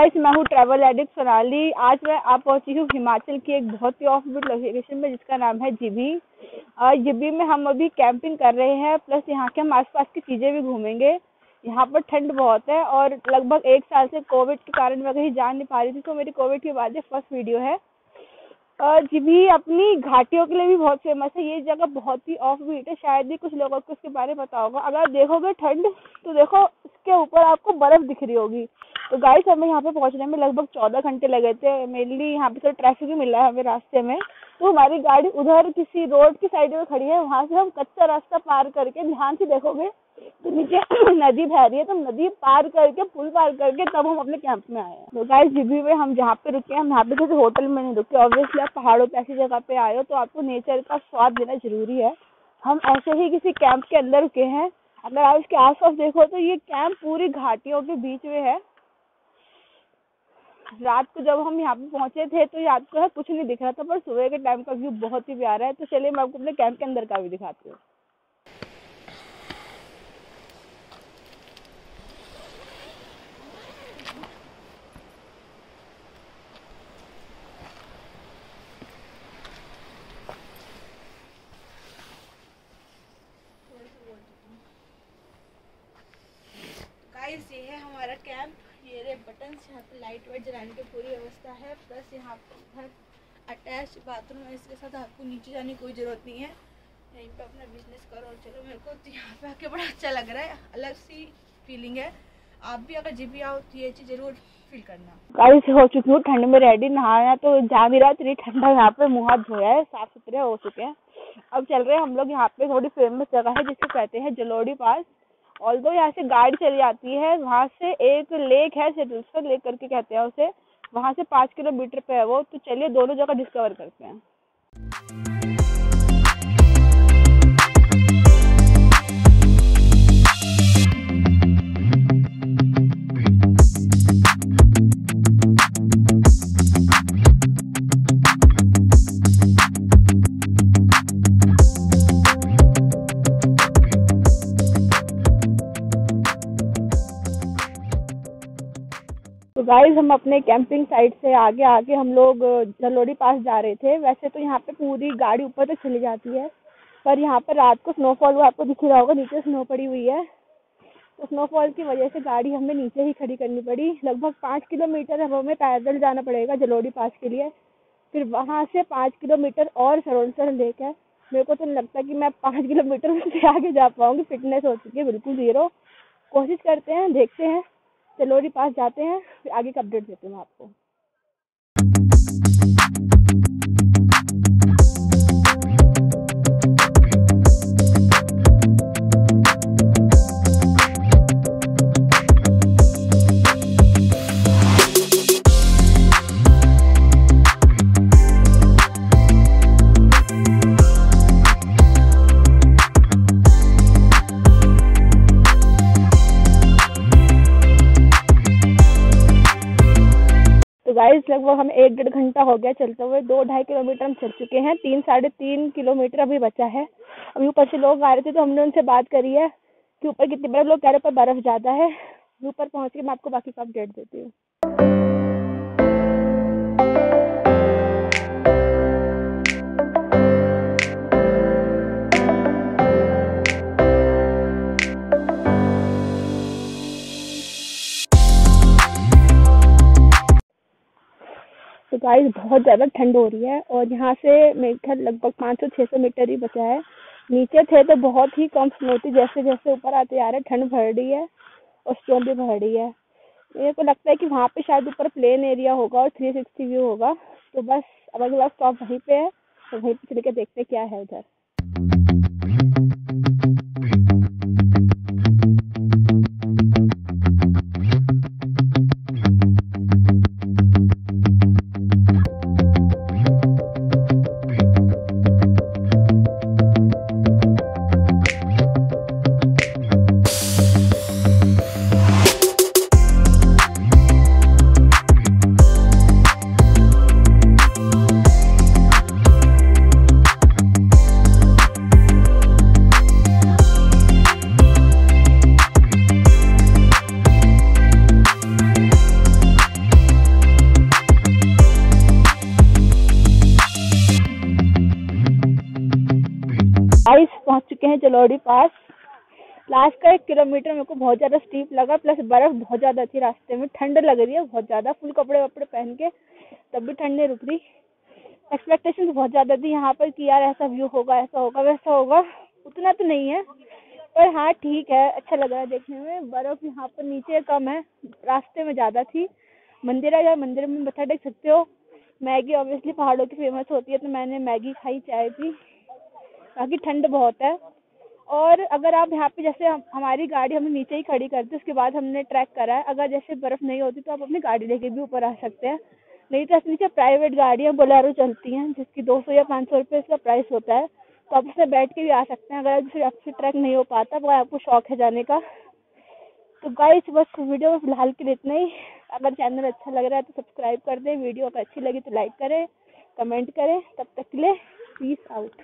Guys मैं हूँ travel addict Sonali आज मैं आप पहुँची हूँ हिमाचल की एक बहुत ही ऑफ़ बीट लोकेशन में, जिसका नाम है जिबी जिबी में हम अभी कैंपिंग कर रहे हैं प्लस यहाँ के हम आसपास की चीज़ें भी घूमेंगे। यहाँ पर ठंड बहुत है और लगभग एक साल से कोविड के कारण मैं कहीं जा नहीं पा रही थी तो मेरी कोविड के बाद फ़र्स्ट वीडियो है। जिबी अपनी घाटियों के लिए भी बहुत फ़ेमस है। ये जगह बहुत ही ऑफ़ बीट है। शायद ही कुछ लोगों को इसके बारे में पता होगा। अगर देखोगे ठंड तो देखो, इसके ऊपर आपको बर्फ़ दिख रही होगी। तो गाइस हमें यहाँ पे पहुँचने में लगभग चौदह घंटे लगे थे। मेनली यहाँ पे तो ट्रैफ़िक भी मिल है हमें रास्ते में। तो हमारी गाड़ी उधर किसी रोड की साइड में खड़ी है। वहाँ से हम कच्चा रास्ता पार करके, ध्यान से देखोगे तो नीचे नदी बह रही है। तो नदी पार करके, पुल पार करके तब हम अपने कैंप में आए हैं। तो गाइस जिबी में हम जहाँ पे रुके हैं, हम यहाँ पे किसी होटल में नहीं रुके। ऑब्वियसली आप पहाड़ों पे ऐसी जगह पे आए हो तो आपको नेचर का स्वाद देना ज़रूरी है। हम ऐसे ही किसी कैंप के अंदर रुके हैं। अगर आप इसके आस पास देखो तो ये कैंप पूरी घाटियों के बीच में है। रात को जब हम यहाँ पे पहुँचे थे तो रात को है, कुछ नहीं दिख रहा था, पर सुबह के टाइम का व्यू बहुत ही प्यारा है। तो चलिए, मैं आपको अपने कैंप के अंदर का भी दिखाती हूँ। ये है हमारा कैंप ये रे बटन यहाँ पे लाइट वाइट जलाने की पूरी व्यवस्था है। प्लस यहाँ पर अटैच बाथरूम है, इसके साथ आपको नीचे जाने की कोई ज़रूरत नहीं है। यहीं पे अपना बिज़नेस करो और चलो मेरे को। तो यहाँ पे आके बड़ा अच्छा लग रहा है। अलग सी फीलिंग है। आप भी अगर भी आओ तो ये चीज़ ज़रूर फील करना। गाइस हो चुकी हूँ, ठंड में रेडी नहाया तो जा भी रहा, इतनी ठंडा यहाँ पे मुँह हाथ धोया है, साफ़ सुथरे हो चुके हैं। अब चल रहे हैं हम लोग यहाँ पे थोड़ी फ़ेमस जगह है जिसको कहते हैं जलोड़ी पास ऑल दो यहाँ से गाड़ी चली जाती है, वहाँ से एक लेक है लेक करके कहते हैं उसे, वहाँ से पाँच किलोमीटर पे है वो तो चलिए दोनों जगह डिस्कवर करते हैं। गाइज़ हम अपने कैंपिंग साइट से आगे आगे हम लोग जलोड़ी पास जा रहे थे। वैसे तो यहाँ पे पूरी गाड़ी ऊपर तक चली जाती है, पर यहाँ पर रात को स्नोफॉल हुआ, आपको दिख रहा होगा, नीचे स्नो पड़ी हुई है। तो स्नोफॉल की वजह से गाड़ी हमें नीचे ही खड़ी करनी पड़ी। लगभग पाँच किलोमीटर हमें पैदल जाना पड़ेगा जलोड़ी पास के लिए। फिर वहाँ से पाँच किलोमीटर और सरोनसर लेक है मेरे को तो नहीं लगता कि मैं पाँच किलोमीटर से आगे जा पाऊँगी। फिटनेस हो चुकी है, बिल्कुल ज़ीरो कोशिश करते हैं, देखते हैं। चलोरी पास जाते हैं फिर आगे का अपडेट देते हैं आपको। गाइस लगभग हम एक डेढ़ घंटा हो गया चलते हुए। दो ढाई किलोमीटर हम चल चुके हैं। तीन, साढ़े तीन किलोमीटर अभी बचा है। अभी ऊपर से लोग आ रहे थे तो हमने उनसे बात करी है कि ऊपर कितने बड़े लोग कह रहे पर बर्फ़ ज़्यादा है। ऊपर पहुँच के मैं आपको बाकी का अपडेट देती हूँ। गाइस बहुत ज़्यादा ठंड हो रही है और यहाँ से मेरे घर लगभग पाँच सौ छः सौ मीटर ही बचा है। नीचे थे तो बहुत ही कम स्नो थी जैसे जैसे ऊपर आते जा रहे, ठंड बढ़ रही है और स्नो भी बढ़ रही है। मेरे को लगता है कि वहाँ पे शायद ऊपर प्लेन एरिया होगा और थ्री सिक्सटी व्यू होगा। तो बस, अब अगला स्टॉप वहीं पे है तो वहीं पे चल के देखते क्या है उधर। पहुँच चुके हैं जलोड़ी पास। लास्ट का एक किलोमीटर मेरे को बहुत ज़्यादा स्टीप लगा प्लस बर्फ़ बहुत ज़्यादा थी रास्ते में। ठंड लग रही है, बहुत ज़्यादा। फुल कपड़े वपड़े पहन के तब भी ठंड नहीं रुक रही। एक्सपेक्टेशन बहुत ज़्यादा थी, यहाँ पर कि यार ऐसा व्यू होगा, ऐसा होगा, वैसा होगा। उतना तो नहीं है, पर हाँ ठीक है अच्छा लग रहा है देखने में। बर्फ़ यहाँ पर नीचे कम है, रास्ते में ज़्यादा थी। मंदिर है मंदिर में मत्था टेक सकते हो। मैगी ऑब्वियसली पहाड़ों की फ़ेमस होती है तो मैंने मैगी खाई, चाय पी। बाकी ठंड बहुत है। और अगर आप यहाँ पे जैसे हम, हमारी गाड़ी हमने नीचे ही खड़ी कर दी, उसके बाद हमने ट्रैक करा है। अगर जैसे बर्फ़ नहीं होती तो आप अपनी गाड़ी लेके भी ऊपर आ सकते हैं। नहीं तो नीचे प्राइवेट गाड़ियाँ बोलेरो चलती हैं, जिसकी दो सौ या पाँच सौ रुपये इसका प्राइस होता है। तो आप उसमें बैठ के भी आ सकते हैं। अगर जैसे आपसे ट्रैक नहीं हो पाता अगर आपको शौक है जाने का। तो गाइस बस वीडियो में फ़िलहाल के लिए इतना ही। अगर चैनल अच्छा लग रहा है तो सब्सक्राइब कर दें। वीडियो अगर अच्छी लगी तो लाइक करें कमेंट करें। तब तक के लिए पीस आउट